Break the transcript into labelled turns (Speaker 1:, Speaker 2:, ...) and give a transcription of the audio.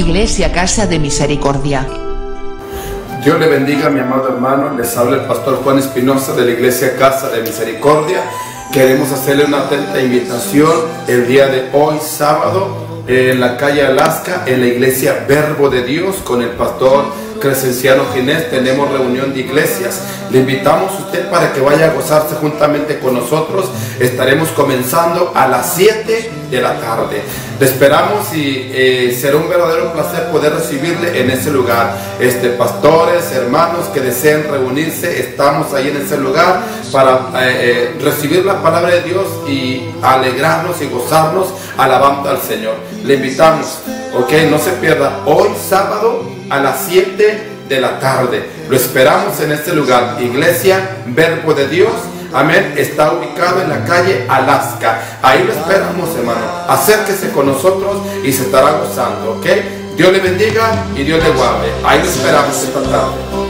Speaker 1: Iglesia Casa de Misericordia.
Speaker 2: Dios le bendiga, mi amado hermano. Les habla el pastor Juan Espinosa de la Iglesia Casa de Misericordia. Queremos hacerle una atenta invitación el día de hoy, sábado, en la calle Alaska, en la Iglesia Verbo de Dios, con el pastor Crescenciano Ginés, tenemos reunión de iglesias. Le invitamos a usted para que vaya a gozarse juntamente con nosotros. Estaremos comenzando a las 7 de la tarde. Le esperamos y eh, será un verdadero placer poder recibirle en ese lugar. Este, pastores, hermanos que deseen reunirse, estamos ahí en ese lugar para eh, eh, recibir la palabra de Dios y alegrarnos y gozarnos alabando al Señor. Le invitamos, ok, no se pierda hoy sábado a las 7 de la tarde. Lo esperamos en este lugar, Iglesia Verbo de Dios. Amén. Está ubicado en la calle Alaska. Ahí lo esperamos, hermano. Acérquese con nosotros y se estará gozando, ¿ok? Dios le bendiga y Dios le guarde. Ahí lo esperamos esta tarde.